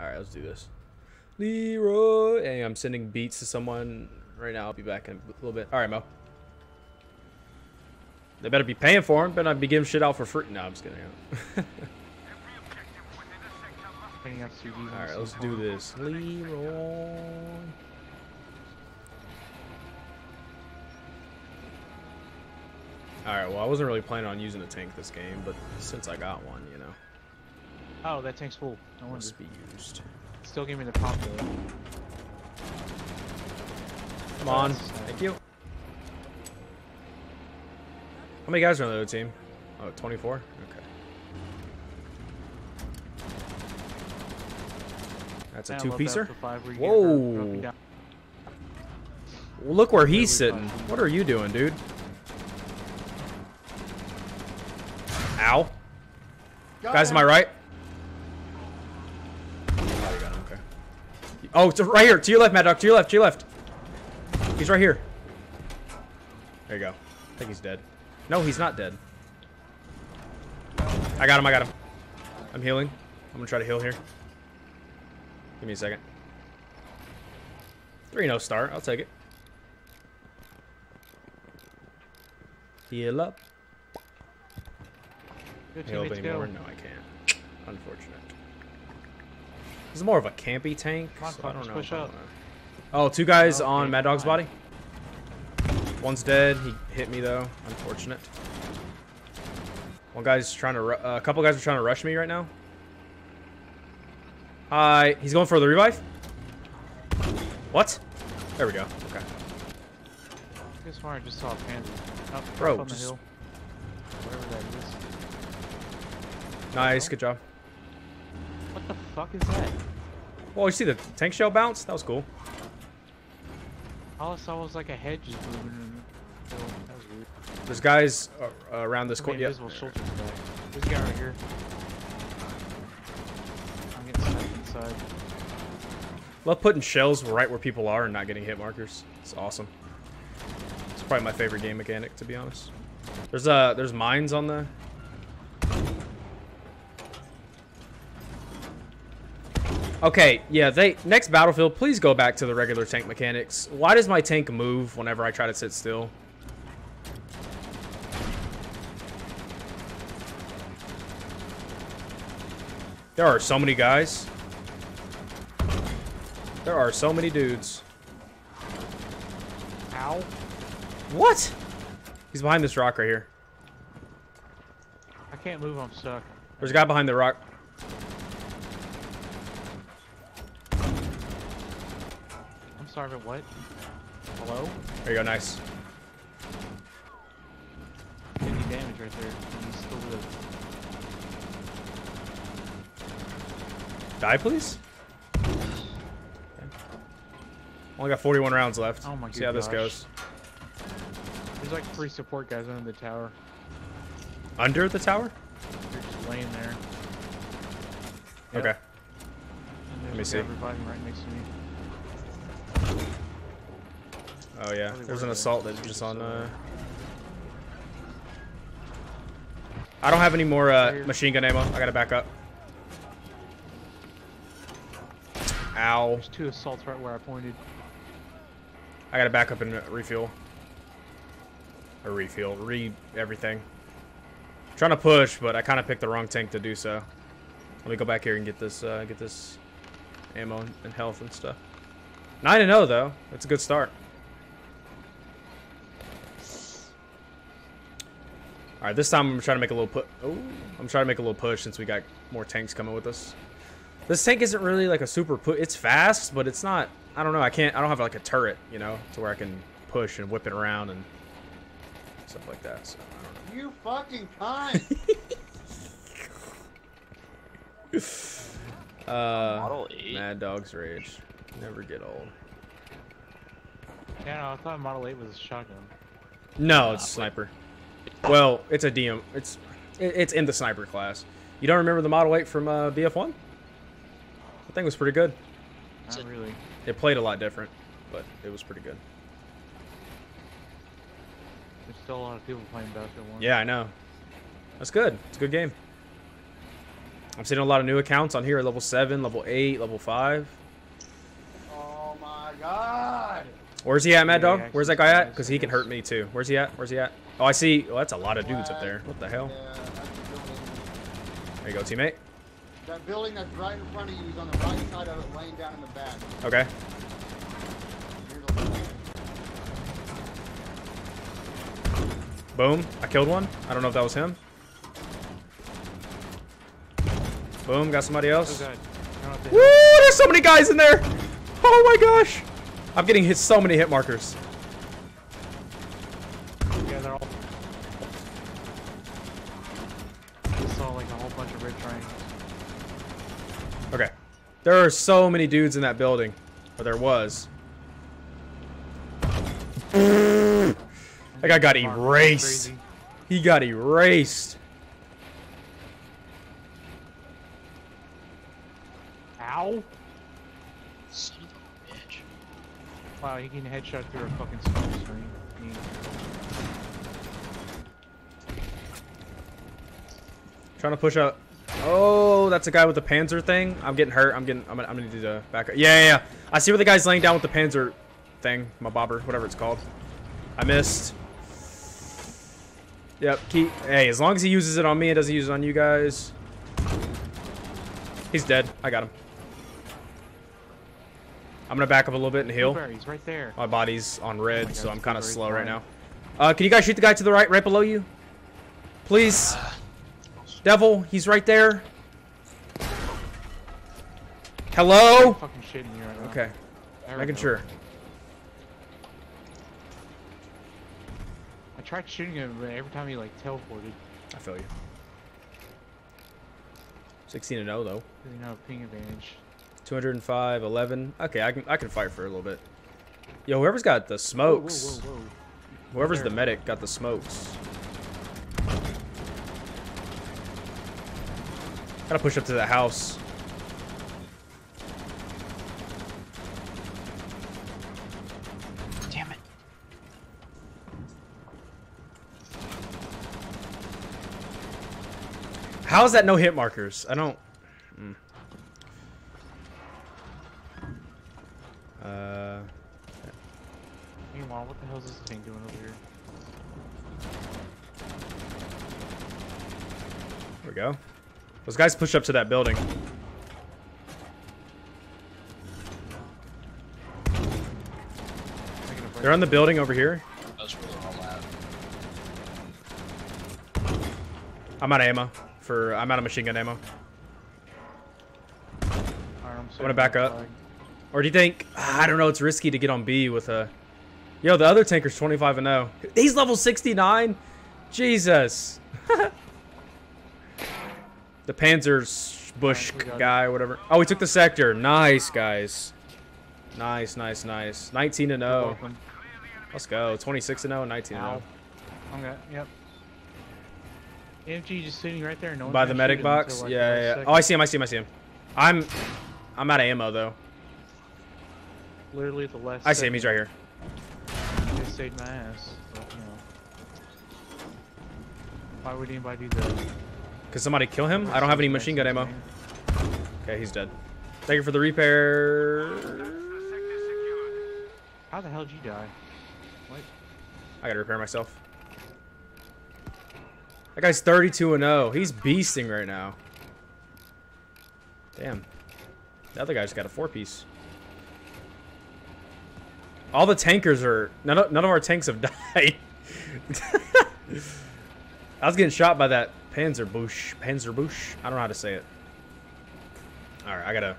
All right, let's do this. Leroy. Hey, I'm sending beats to someone right now. I'll be back in a little bit. All right, Mo. They better be paying for him. Better not be giving shit out for free. No, I'm just kidding. Picking up CDs All on right, some let's do this. Leroy. All right. Well, I wasn't really planning on using a tank this game, but since I got one, you know, Oh, that tank's full. No wonder. must be used. Still give me the pop though. Come on. Thank you. How many guys are on the other team? Oh, 24? Okay. That's a Man, I two love that piecer? for five where you get hurt Whoa. Well, look where he's sitting. What are you doing, dude? Ow. Guys, am I right? Oh, you got him, okay. Oh, it's right here. To your left, Mad Dog. To your left. To your left. He's right here. There you go. I think he's dead. No, he's not dead. I got him. I got him. I'm healing. I'm gonna try to heal here. Give me a second. 3-0 star. I'll take it. Heal up. Good Heal up anymore? go. No, I can't. Unfortunate. This is more of a campy tank. On, so I don't know. push if I wanna- Oh, two guys Okay, on Mad Dog's body. One's dead. He hit me though. Unfortunate. One guy's trying to. Ru- uh, a couple guys are trying to rush me right now. Hi. He's going for the revive. What? There we go. Okay. I guess I just saw a. Up, Bro, up on the hill. Whatever that is. Nice. Good job. What the fuck is that? Well, you see the tank shell bounce? That was cool. All I saw was like a head just moving in the hill. That was weird. There's guys uh, around this corner. court. many Yep. invisible soldiers back? This guy right here. I'm getting sniped inside. Love putting shells right where people are and not getting hit markers. It's awesome. It's probably my favorite game mechanic, to be honest. There's uh, there's mines on the. Okay, yeah. They next battlefield, please go back to the regular tank mechanics. Why does my tank move whenever I try to sit still? There are so many guys. There are so many dudes. Ow. What? He's behind this rock right here. I can't move, I'm stuck. There's a guy behind the rock. But what? Hello? There you go, nice. 50 damage right there. and He's still live. Die, please. Okay. Only got 41 rounds left. Oh my See how this goes. There's like three support guys under the tower. Under the tower? They're just laying there. Yep. Okay. Let me see. a guy reviving right next to me. Oh yeah. There's an assault there. that just on. Uh... I don't have any more uh, machine gun ammo. I gotta back up. Ow. There's two assaults right where I pointed. I gotta back up and refuel. Or refuel. Re everything. trying to push, but I kind of picked the wrong tank to do so. Let me go back here and get this uh, get this ammo and health and stuff. 9 and 0 though. That's a good start. All right, this time I'm trying to make a little put. Oh, I'm trying to make a little push since we got more tanks coming with us. This tank isn't really like a super put. It's fast, but it's not. I don't know. I can't. I don't have like a turret, you know, to where I can push and whip it around and stuff like that. So I don't know. You fucking cunt! Uh, Model 8? Mad Dog's Rage. Never get old. Yeah, no, I thought Model 8 was a shotgun. No, it's sniper. Well, it's a DM. It's it's in the sniper class. You don't remember the Model 8 from uh, BF1? I think it was pretty good. Not it- really. It played a lot different, but it was pretty good. There's still a lot of people playing Battlefield 1. Yeah, I know. That's good. It's a good game. I'm seeing a lot of new accounts on here, level 7, level 8, level 5. Oh my god! Where's he at, Mad Dog? Where's that guy at? Because he can hurt me too. Where's he at? Where's he at? Oh, I see. Oh, that's a lot of dudes up there. What the hell? Yeah, that's the building. There you go, teammate. That building that's right in front of you is on the right side of it, laying down in the back. Okay. Near the left. Boom. I killed one. I don't know if that was him. Boom. Got somebody Oh else. god. I don't know if Woo! There's so many guys in there. Oh my gosh. I'm getting hit so many hit markers. Yeah, they're all. I saw like a whole bunch of red triangles. Okay. There are so many dudes in that building. Or there was. That guy got erased. He got erased. Ow! Son of a bitch. He can headshot through a fucking smoke screen. Trying to push up. Oh, that's a guy with the Panzer thing. I'm getting hurt. I'm getting. I'm gonna, I'm gonna need to back up. Yeah, yeah, yeah. I see where the guy's laying down with the Panzer thing. My bobber, whatever it's called. I missed. Yep. Keep. Hey, as long as he uses it on me, and doesn't use it on you guys. He's dead. I got him. I'm gonna back up a little bit and heal. He's right there. My body's on red, my so God, I'm kind of slow right now. Uh, can you guys shoot the guy to the right, right below you? Please. Devil, he's right there. Hello? Fucking shitting you right. Okay, making go. sure. I tried shooting him, but every time he like teleported, I feel you. 16 and 0 though. you know ping advantage. 205, 11. Okay, I can I can fight for a little bit. Yo, whoever's got the smokes, Whoa, whoa, whoa, whoever's the medic got the smokes. Gotta push up to that house. Damn it. How is that no hit markers? I don't. Hmm. Meanwhile, what the hell is this thing doing over here? there we go. Those guys push up to that building. Making a break. They're on the building over here. That's where they're all at. I'm out of ammo. For I'm out of machine gun ammo. Alright, I'm, gonna back up. Or do you think? I don't know. It's risky to get on B with a. Yo, the other tanker's 25 and 0. He's level 69. Jesus. the Panzer's Bush Alright, we got it. guy, whatever. Oh, we took the sector. Nice, guys. Nice, nice, nice. 19 and 0. Let's go. 26 and 0 and 19 and 0. I'm yep. AMG just sitting right there. No By the medic box? like, yeah, yeah, yeah. Oh, I see him. I see him. I see him. I'm, I'm out of ammo though. Literally the last. I see him. He's right here. Saved my ass. But, you know. Why would anybody do that? Could somebody kill him? I don't have any machine gun ammo. Okay, he's dead. Thank you for the repair. How the hell did you die? What? I gotta repair myself. That guy's 32 and 0. He's beasting right now. Damn. The other guy's got a four piece. All the tankers are. None of, none of our tanks have died. I was getting shot by that Panzer Bush. Panzer Bush? I don't know how to say it. Alright, I gotta.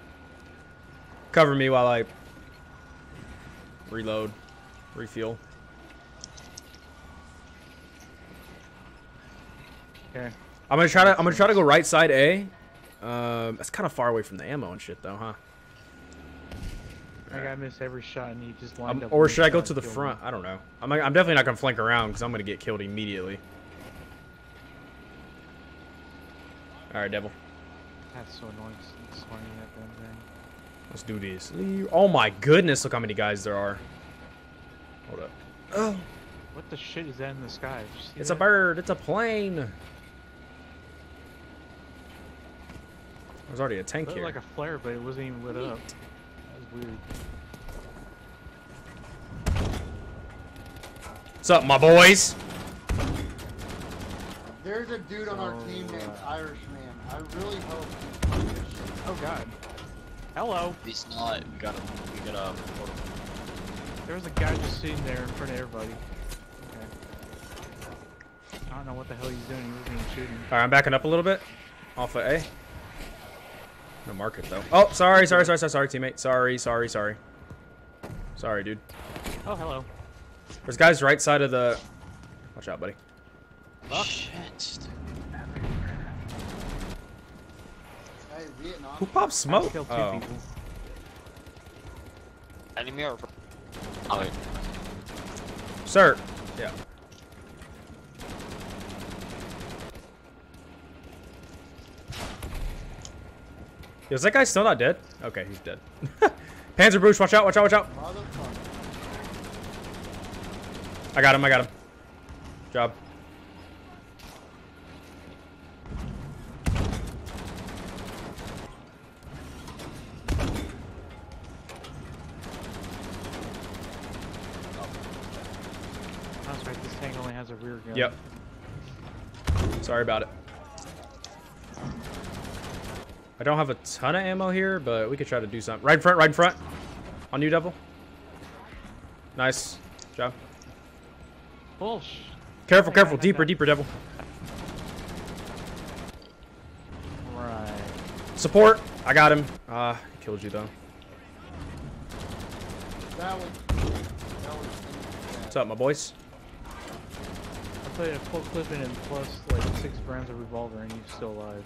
Cover me while I. Reload. Refuel. Okay. I'm gonna try to. I'm gonna try to go right side A. Um, that's kind of far away from the ammo and shit, though, huh? Like I missed every shot and he just lined Um, up. or should I go to the front? me. I don't know. I'm. I'm definitely not gonna flank around because I'm gonna get killed immediately. All right, devil. That's so annoying. s- Swinging that damn thing. Let's do this. Oh my goodness! Look how many guys there are. Hold up. Oh, What the shit is that in the sky? Did you see it's a bird. It's a plane. There's already a tank Looked here. like a flare, but it wasn't even lit up. That was weird. What's up, my boys? There's a dude on our So, team named uh, Irishman. I really hope he's playing shit. Oh god. Hello. He's not, we gotta, we gotta. him. There was a guy just sitting there in front of everybody. Okay. I don't know what the hell he's doing. He wasn't even shooting. All right, I'm backing up a little bit. Off of A. No market though. Oh, sorry, sorry, sorry, sorry, sorry, teammate. Sorry, sorry, sorry. Sorry, dude. Oh, hello. There's guys right side of the. Watch out, buddy. Shit. Hey, Who popped smoke? killed two Oh, people. Enemy or? Oh, wait. sir. Yeah. Is that guy still not dead? Okay, he's dead. Panzer Boosh, watch out, watch out, watch out. I got him, I got him. Job. That's right. This tank only has a rear gun. Yep. Sorry about it. I don't have a ton of ammo here, but we could try to do something. Right in front, right in front. On you, Devil. Nice. Job. Bullsh. Careful, careful. Deeper, deeper, Devil. Right. Support. I got him. Ah, he killed you, though. That was. That was. What's up, my boys? I in a full clip in and plus like six rounds of revolver and you're still alive.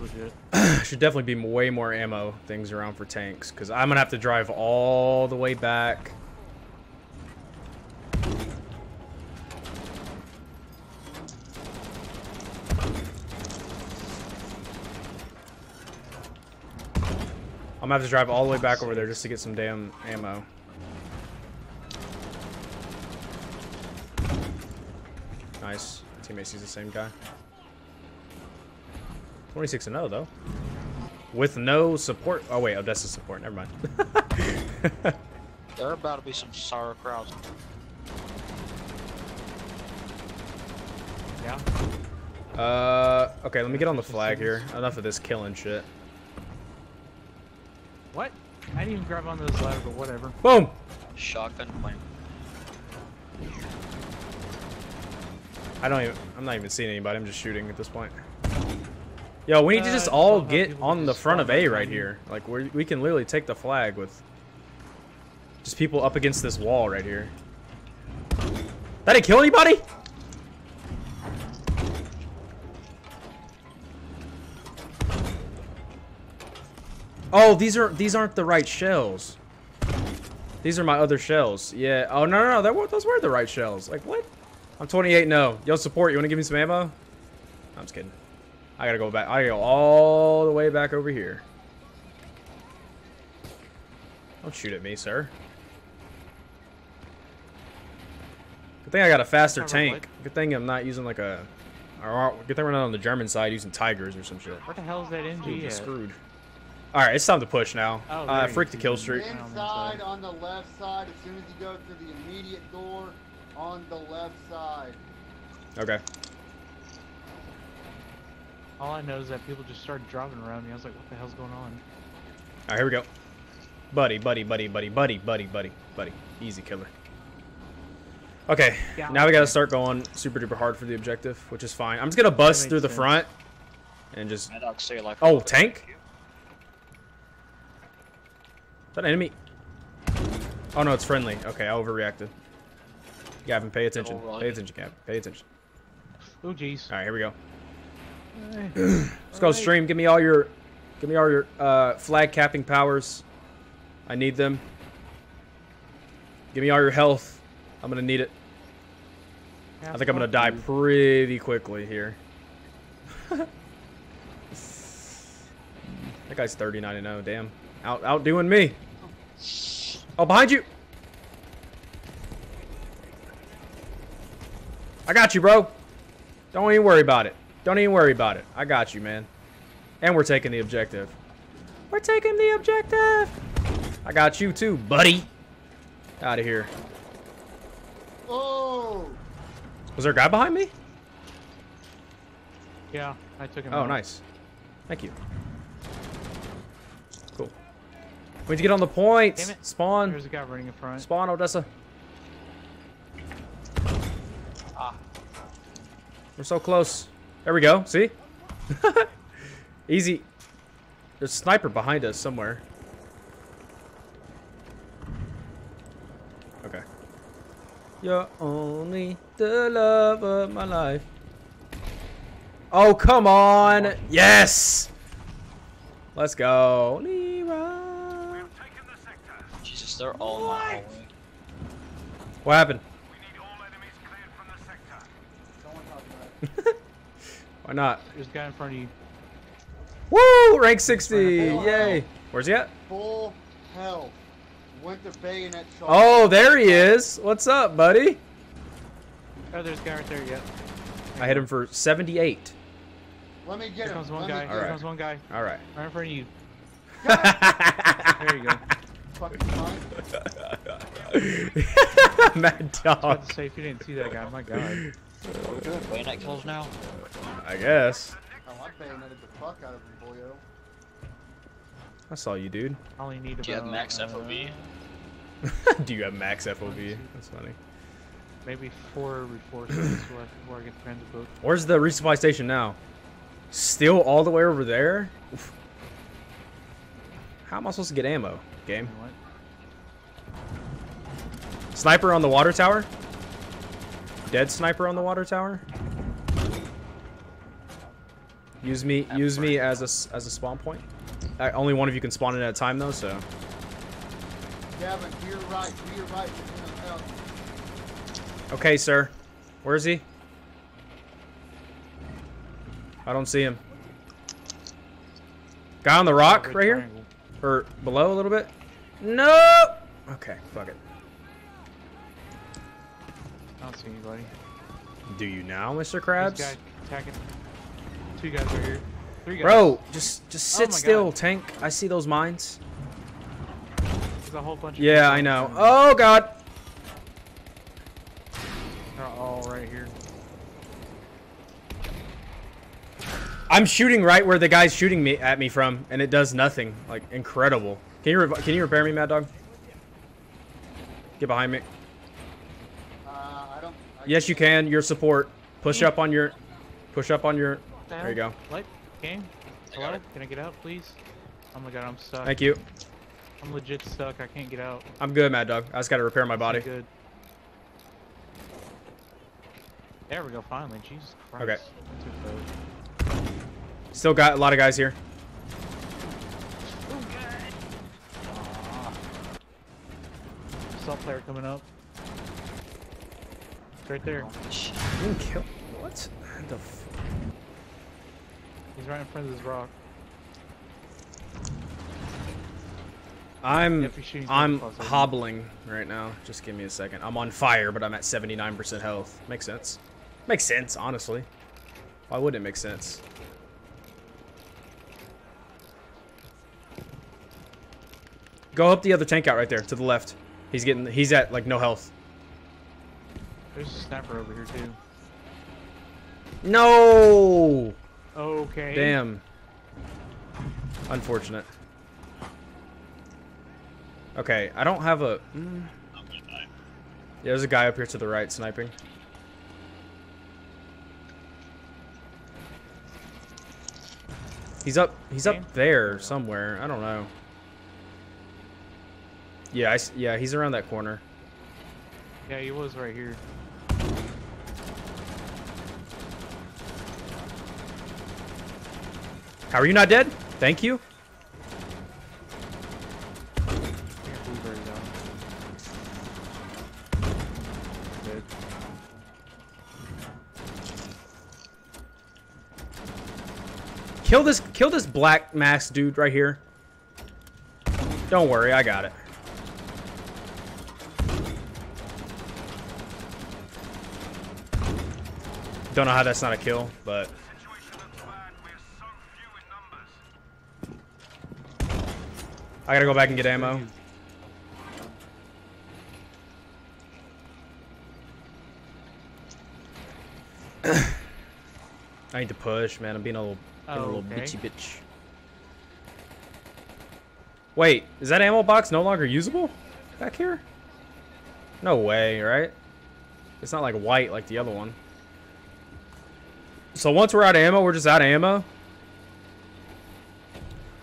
Legit. Should definitely be way more ammo things around for tanks, because I'm going to have to drive all the way back. I'm gonna have to drive all the way back over there just to get some damn ammo. Nice. Teammate sees the same guy. 26 and 0 though. With no support. Oh wait, Odessa support. Never mind. There are about to be some sauerkraut. Yeah. uh, okay, let me get on the flag here. Enough of this killing shit. What? I didn't even grab onto this ladder, but whatever. Boom. Shotgun flame. I don't even. I'm not even seeing anybody. I'm just shooting at this point. Yo, we need to Uh, just I all get on the front of A right here. Like we we can literally take the flag with just people up against this wall right here. That didn't kill anybody? Oh, these are these aren't the right shells. These are my other shells. Yeah. Oh no no no, that, those were the right shells. Like what? I'm 28 no. Yo support. You want to give me some ammo? I'm just kidding. I gotta go back. I gotta go all the way back over here. Don't shoot at me, sir. Good thing I got a faster tank. Good thing I'm not using like a. Or, good thing we're not on the German side using Tigers or some shit. What the hell is that Dude, NG we're at? screwed. All right, it's time to push now. Oh, uh, freak the kill streak. Inside on the left side, as soon as you go through the immediate door on the left side. Okay. All I know is that people just started dropping around me. I was like, what the hell's going on? All right, here we go. Buddy, buddy, buddy, buddy, buddy, buddy, buddy, buddy. Easy killer. Okay, Yeah, now we gotta start going super duper hard for the objective, which is fine. I'm just gonna bust makes through the sense. front and just. Say like. Oh, tank? Is that an enemy? Oh no, it's friendly. Okay, I overreacted. Gavin, pay attention. Pay attention, Gavin. Pay attention. Oh, jeez. All right, here we go. Let's go Alright. stream. Give me all your, give me all your uh, flag capping powers. I need them. Give me all your health. I'm gonna need it. I think I'm gonna die pretty quickly here. that guy's 39 and 0. Damn, out outdoing me. Oh, behind you. I got you, bro. Don't even worry about it. Don't even worry about it. I got you, man. And we're taking the objective. We're taking the objective. I got you too, buddy. Out of here. Oh! Was there a guy behind me? Yeah, I took him Oh, out. nice. Thank you. Cool. We need to get on the point. Damn it. Spawn. There's a guy running in front. Spawn, Odessa. We're so close. There we go. See? Easy. There's a sniper behind us somewhere. Okay. You're only the love of my life. Oh, come on. Yes. Let's go. Leroy. Jesus, they're all in my hallway. What happened? Someone talk about it. Why not? There's a guy in front of you. Woo! Rank 60! Full Yay! health. Where's he at? Full health. Went to bayonet shot. Oh, there he is! What's up, buddy? Oh, there's a guy right there. Yep. I hit him for 78. Let me get Here him. comes one Let guy. get Here Alright. comes one guy. Alright. Right in front of you. There you go. fucking fine. Mad I was dog. about to say if you didn't see that guy, my god. Are we doing bayonet kills now? I guess. Oh, I bayoneted the fuck out of him, boyo. I saw you, dude. I only need about. Do you have max uh, FOV? Do you have max FOV? That's funny. Maybe four reinforcements left before I get friends transit book. Where's the resupply station now? Still all the way over there? Oof. How am I supposed to get ammo? Game. What? Sniper on the water tower? Dead sniper on the water tower? Use me, use me as a s- as a spawn point. Uh, only one of you can spawn in at a time though, so. Gavin, to your right, to your right. Between those houses. Okay, sir. Where is he? I don't see him. Guy on the rock right here? Or below a little bit? No. Okay, fuck it. I don't see anybody. Do you now, Mr. This Krabs? guy attacking. Two guys right here. Three guys. Bro, just just Oh sit my still, God. tank. I see those mines. There's a whole bunch of Yeah, I know. Oh god. They're all right here. I'm shooting right where the guy's shooting me at me from, and it does nothing. Like incredible. Can you can you repair me, Mad Dog? Get behind me. I don't. I Yes, you can. Your support. Push up on your. Push up on your. There you go. What? Game? Hello? Can I get out, please? Oh my god, I'm stuck. Thank you. I'm legit stuck. I can't get out. I'm good, Mad Dog. I just gotta repair my body. Good. There we go. Finally. Jesus Christ. Okay. Still got a lot of guys here. Oh, Assault player coming up. It's right there. Shit. Didn't kill. What the? F- He's right in front of this rock. I'm. Yep, he's shooting I'm from across, I think. hobbling right now. Just give me a second. I'm on fire, but I'm at 79% health. Makes sense. Makes sense, honestly. Why wouldn't it make sense? Go up the other tank out right there to the left. He's getting. He's at like no health. There's a sniper over here too. No. Okay. Damn. Unfortunate. Okay, I don't have a. mm. I'm gonna die. Yeah, there's a guy up here to the right sniping. He's up. He's Okay. up there somewhere. I don't know. Yeah, I yeah, he's around that corner. Yeah, he was right here. How are you not dead? Thank you. Kill this. Kill this black mask dude right here. Don't worry, I got it. Don't know how that's not a kill, but I gotta go back and get ammo. I need to push, man. I'm being a little, being a Oh, little okay. bitchy bitch. Wait, is that ammo box no longer usable back here? No way, right? It's not like white like the other one. So once we're out of ammo, we're just out of ammo.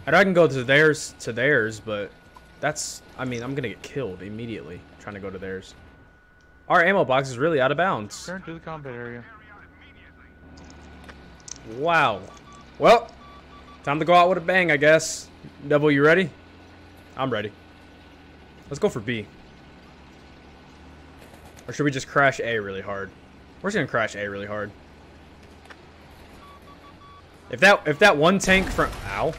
And I can go to theirs to theirs, but that's I mean I'm gonna get killed immediately trying to go to theirs. Our ammo box is really out of bounds. Turn to the combat area. Wow. Well, time to go out with a bang, I guess. Devil, you ready? I'm ready. Let's go for B. Or should we just crash A really hard? We're just gonna crash A really hard. If that if that one tank from ow,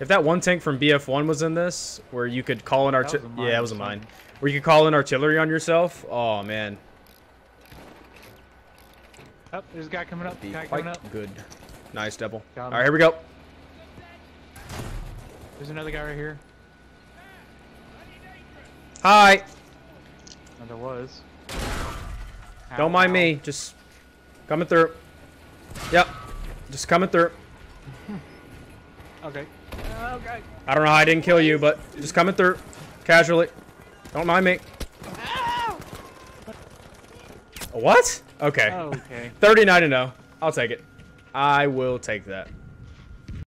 if that one tank from BF1 was in this, where you could call in artillery... Yeah, it was a mine. Where you could call in artillery on yourself. Oh man, Oh, there's a guy coming up. Guy quite coming up. good. Nice, Devil. Got All him. right, here we go. There's another guy right here. Hi. Oh, there was. Ow, Don't mind ow. me. Just coming through. Yep. Just coming through. Okay. Okay. I don't know how I didn't kill you, but just coming through. Casually. Don't mind me. What? Okay. Okay. 39 to 0. I'll take it. I will take that.